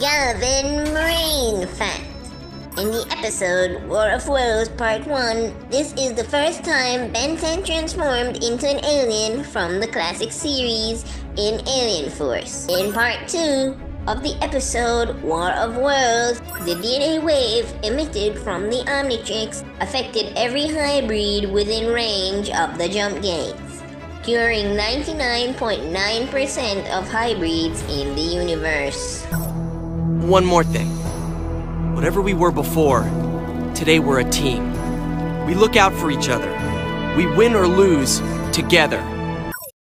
Galvan Brain Fact. In the episode War of Worlds Part 1, this is the first time Benson transformed into an alien from the classic series in Alien Force. In Part 2 of the episode War of Worlds, the DNA wave emitted from the Omnitrix affected every Highbreed within range of the jump gates, curing 99.9% of Highbreeds in the universe. One more thing. Whatever we were before, today we're a team. We look out for each other. We win or lose together.